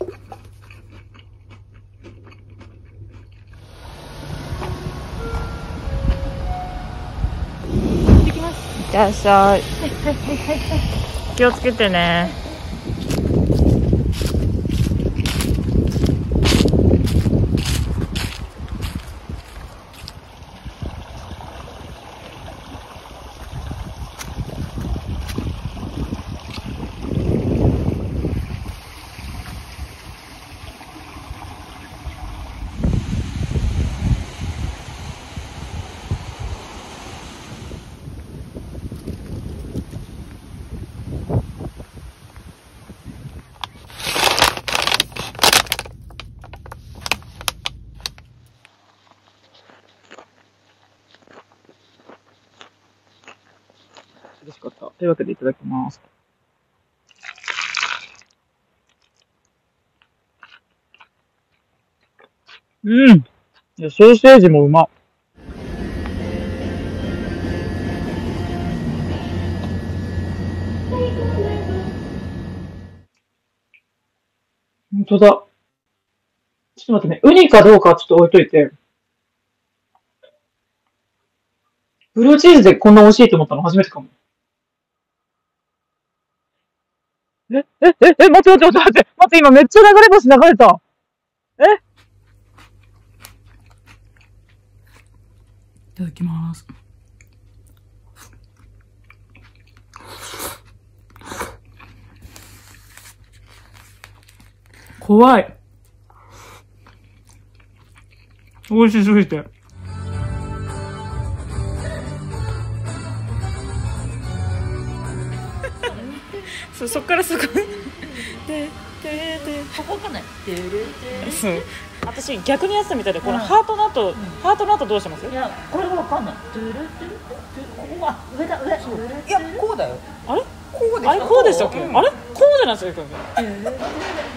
いってらっしゃい。気をつけてね。しかった。というわけでいただきます。うん。いや、ソーセージもうま。本当だ。ちょっと待ってね。ウニかどうかちょっと置いといて。ブルーチーズでこんな美味しいと思ったの初めてかも。え、え、え、え、待って待って待って待って、待て、今めっちゃ流れ星流れた。え？いただきます。怖い。美味しすぎて。そ、そっからそこ。で、で、で。ここかねてるてそう。私逆にやってたみたいで、このハートの後、ハートの後どうしてます？いやこれがわかんない。トゥルトゥルトゥル。ここが上だ上いやこうだよ。あれ？こうでしょ。あれ？こうでしたっけ、う。んあれ？こうじゃないですか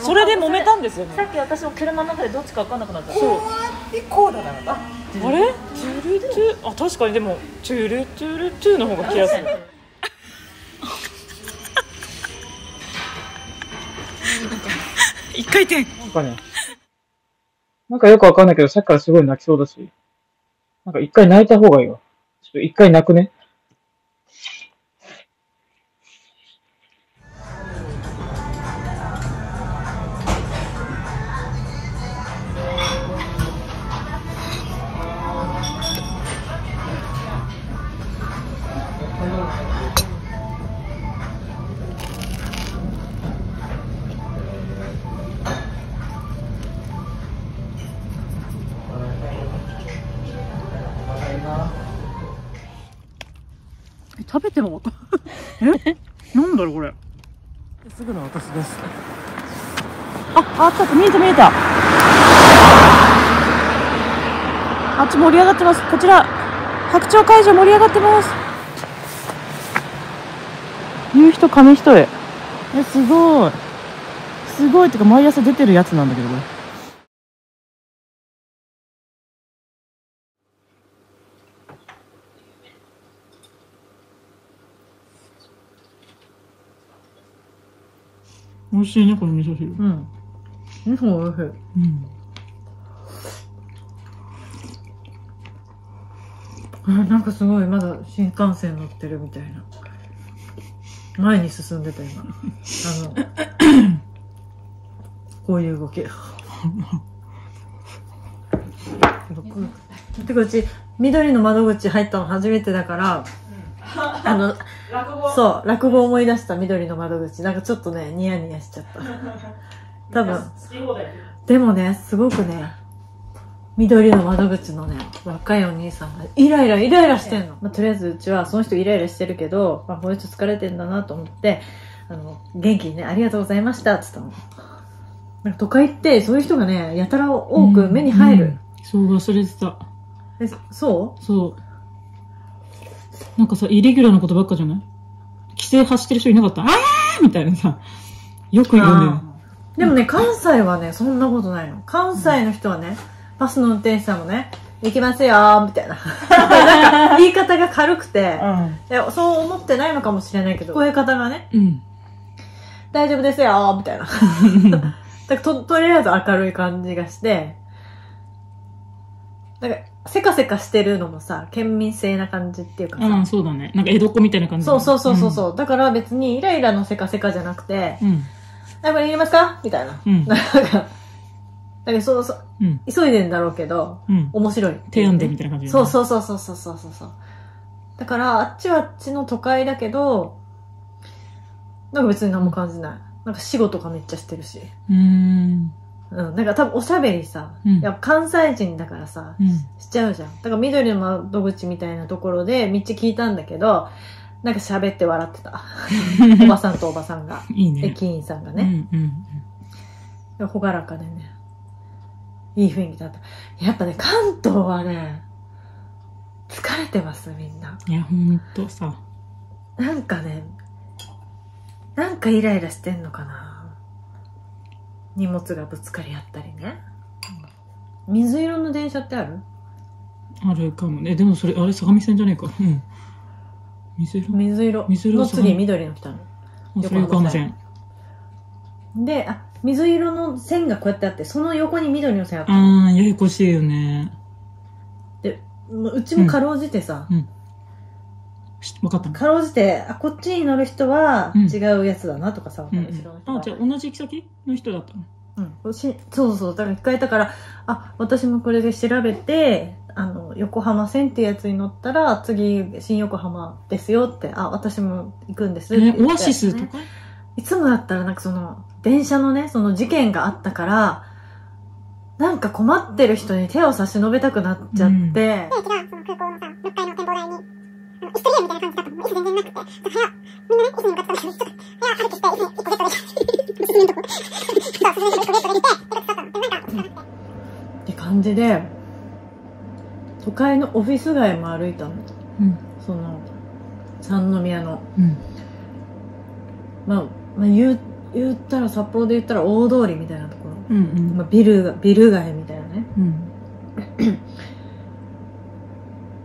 それで揉めたんですよね。さっき私も車の中でどっちかわかんなくなったそうこうやってこうだから。ああれ？トゥルトゥ？あ確かにでもトゥルトゥルトゥの方が来やす一回転なんかね、なんかよくわかんないけど、さっきからすごい泣きそうだし、なんか一回泣いた方がいいわ。ちょっと一回泣くね。食べても え？なんだろうこれ。すぐの私です。あ、あ、ちょっと見えた見えた。あっち盛り上がってます。こちら白鳥会場盛り上がってます。夕日と紙一重。えすごい。すごいってか毎朝出てるやつなんだけどこれ美味しいねこの味噌汁。うん。味噌おいしい。うん。あなんかすごいまだ新幹線乗ってるみたいな。前に進んでた今。あの こういう動き。てかうち緑の窓口入ったの初めてだからあのそう落語思い出した緑の窓口。なんかちょっとねニヤニヤしちゃった。多分。でもねすごくね緑の窓口のね、若いお兄さんがイライライライラしてんの。まあ、とりあえずうちはその人イライラしてるけど、まあ、この人疲れてんだなと思って、あの、元気にね、ありがとうございましたって言ったの。なんか都会ってそういう人がね、やたら多く目に入る。そう忘れてた。えそそうなんかさイレギュラーなことばっかじゃない？規制走ってる人いなかった？あー！みたいなさよくう言うね。うでもね、関西はね、そんなことないの。関西の人はね、バスの運転手さんもね、行きますよーみたいな。なんか言い方が軽くて、いやそう思ってないのかもしれないけど、声方がね、うん。大丈夫ですよーみたいな。だ だからと、とりあえず明るい感じがして、なんか、せかせかしてるのもさ、県民性な感じっていうかさ、うん、そうだね。なんか江戸っ子みたいな感じ。そうそうそうそうそう、だから別にイライラのせかせかじゃなくて、うん。うん。あ、これ入れますか？みたいな。うん なんか、だけどそうそう、うん。急いでんだろうけど、うん。面白い、提案でみたいな感じ。そうそうそうそうそうそうそう。だから、あっちはあっちの都会だけど、なんか別に何も感じない。なんか死後とかめっちゃしてるし。う。ん。うん。なんか多分おしゃべりさ、うんやっぱ関西人だからさ、うん。しちゃうじゃん。だから緑の窓口みたいなところで道聞いたんだけど、なんか喋って笑ってた。おばさんとおばさんが。いいね。駅員さんがうんね。うん。ほがらかでね。いい雰囲気だった。やっぱね、関東はね、疲れてます、みんな。いや、ほんとさ。なんかね、なんかイライラしてんのかな。荷物がぶつかり合ったりね。水色の電車ってある？あるかもね。でもそれ、あれ、相模線じゃねえか。うん。水色？水色水色の次緑の来たの。あそれ横浜線。で、あ、水色の線がこうやってあって、その横に緑の線あったの。あー、ややこしいよね。もううちもかろうじてさ、しわかった。のかろうじて、あ、こっちに乗る人はうん。違うやつだなとかさ、うん後ろの人あ、はじゃあ同じ行き先の人だったの？うん。しそうそう、だから一回だから、あ、私もこれで調べて、あの、横浜線っていうやつに乗ったら、次、新横浜ですよって、あ、私も行くんですってオアシスとか？いつもだったらなんかその、電車のね、その事件があったから、なんか困ってる人に手を差し伸べたくなっちゃって、駅がその空港のさ、6階の展望台に、感じだったの。椅子全然なくて、部屋、みんなね、椅子に向かってたんだけど、人が、部屋歩きして、椅子に1個ゲットできて、進むとこ。そう、進むとこ1個ゲットできて、ペロッと座ったの。でもなんか、つかなくて。って感じで、都会のオフィス街も歩いたの。うん。その、三宮の。うん。まあ、まあ、言う、言ったら札幌で言ったら大通りみたいなところ。うんうん。まあ、ビルが、ビル街みたいなね。うん。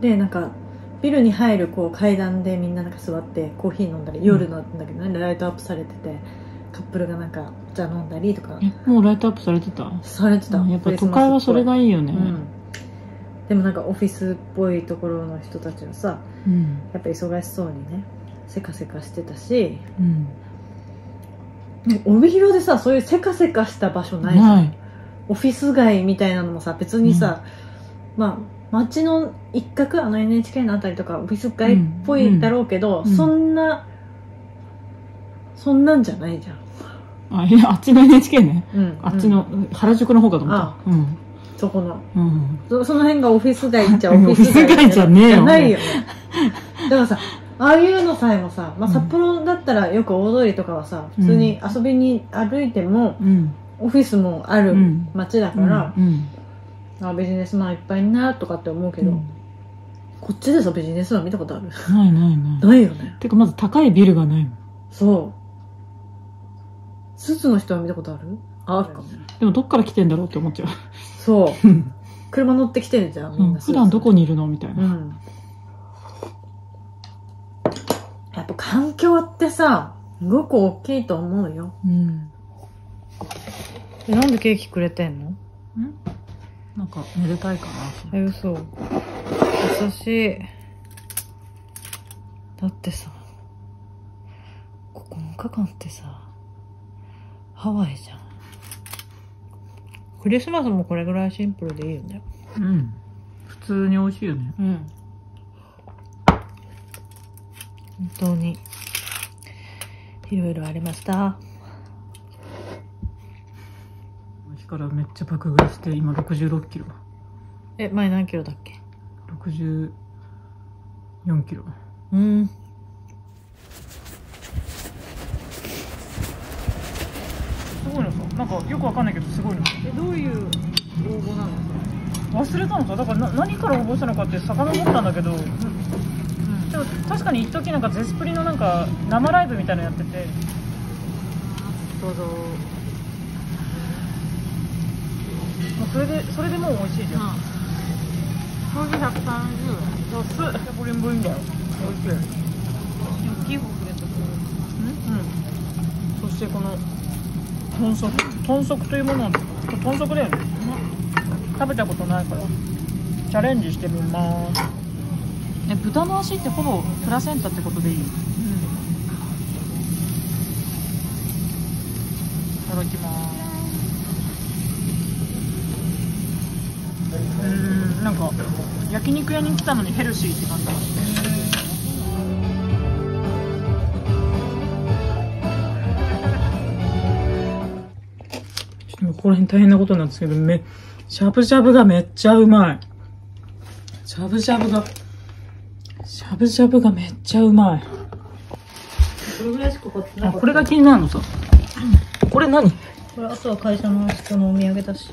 で、なんか、ビルに入るこう階段でみんななんか座ってコーヒー飲んだり、夜なんだけどね、ライトアップされてて、カップルがなんかお茶飲んだりとかえ、もうライトアップされてた？されてた。やっぱ都会はそれがいいよね。うん。でもなんかオフィスっぽいところの人たちはさ、うん。やっぱ忙しそうにね、せかせかしてたし、うん。帯広でさ、そういうせかせかした場所ないじゃん。オフィス街みたいなのもさ、別にさ、まあ、街の一角、あの NHK のあたりとかオフィス街っぽいだろうけど、うんうんそんな、そんなんじゃないじゃん。あ、いや、あっちの NHK ね。うん。あっちの、原宿の方かと思っあた。うん。そこの。うん。そその辺がオフィス街っちゃ オフィス街じゃねえよないよね。だからさ、ああいうのさえもさ、まあ、札幌だったらよく大通りとかはさ、普通に遊びに歩いても、うん。オフィスもあるうん街だから、うん。あビジネスマンいっぱいいんなとかって思うけど、うん。こっちでさビジネスマン見たことある？ないないない。ないよね。てか、まず高いビルがないもん。そう。スーツの人は見たことある？ああるかも。でも、どっから来てんだろうって思っちゃう。そう。車乗ってきてるじゃんみうん。んな、普段どこにいるの？みたいうな。ん。やっぱ環境ってさすごく大きいと思うよ。うん。えなんでケーキくれてんの？なんか、めでたいかな。え嘘優しいだってさ9日間ってさハワイじゃんクリスマスもこれぐらいシンプルでいいよねうん。普通に美味しいよね。うん本当にいろいろありました日からめっちゃ爆食いして、今66キロ。え前何キロだっけ？64キロ。うんすごいのさ。なんか、よくわかんないけど、すごいの。えどういう応募なの？忘れたのさ。だからな、何から応募したのかって遡ったんだけど、でも確かに一時なんかゼスプリのなんか生ライブみたいなのやっててどうぞもうそれでそれでもう美味しいじゃん、これで130安っボリュームボリュームだよ美味しい。円大きい。方くれたうん、うん、そしてこの豚足豚足とい。うものなんだ豚足だよね食べたことない。からチャレンジしてみますえ豚の足ってほぼプラセンタってことでい。い、い。ただきますうーんなんか焼肉屋に来たのにヘルシーって感じここら辺大変なことなんですけど、め、しゃぶしゃぶがめっちゃうまい。しゃぶしゃぶが、しゃぶしゃぶがめっちゃうまい。これぐらいしか買ってなあ、か。これが気になるのさ。これ何？これあとは会社の人のお土産だし。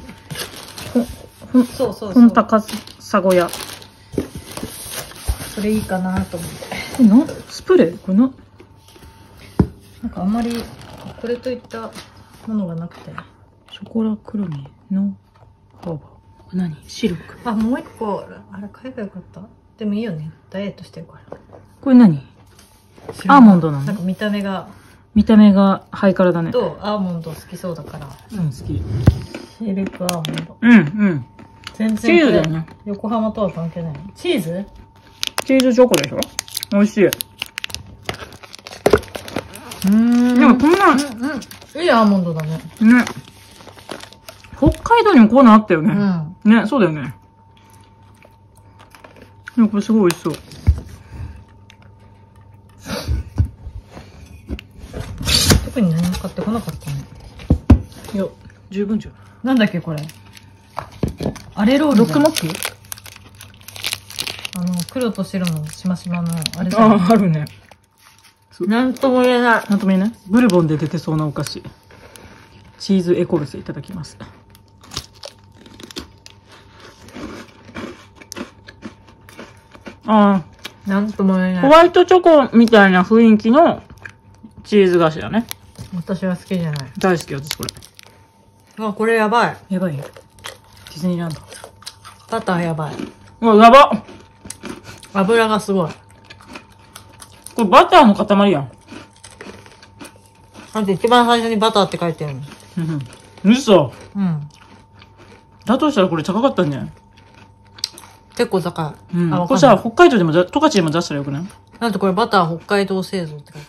ほんそうそうそう。本高砂小屋。それいいかなと思って。えな、スプレー？これな、なんかあんまり、これといったものがなくて。ショコラクルミのハーバー。何？シルク？あ、もう一個、あれ買えばよかった。でもいいよね。ダイエットしてるから。これ何？アーモンドなの？なんか見た目が、見た目がハイカラだね。とアーモンド好きそうだから。うん、好き。シルクアーモンド。うん、うん。全然チーズだよね。横浜とは関係ない。チーズ？チーズチョコでしょ？美味しい。うんでもこんな、うん。いいアーモンドだね。ね。北海道にもこういうのあったよね。うん。ね、そうだよね。でもこれすごい美味しそう。特に何も買ってこなかったね。いや、十分じゃん。なんだっけこれ？アレロールだロックモックあの、黒と白のしましまの、あれじゃん。ああ、あるね。なんとも言えない。なんとも言えない？ブルボンで出てそうなお菓子。チーズエコルスいただきます。あなんとも言えあ、ホない。ワイトチョコみたいな雰囲気のチーズ菓子だね。私は好きじゃない。大好き私これ。あ、これやばい。やばいよ。ディズニーランド。バターやばい。うわ、やばっ油がすごい。これバターの塊やん。なんて一番最初にバターって書いてるの？うん。嘘。うん。だとしたらこれ高かったんじゃない結構高い。うん。あ、わこれさ、かんない。北海道でもだ、十勝でも出したらよくない？なんてこれバター北海道製造って書いて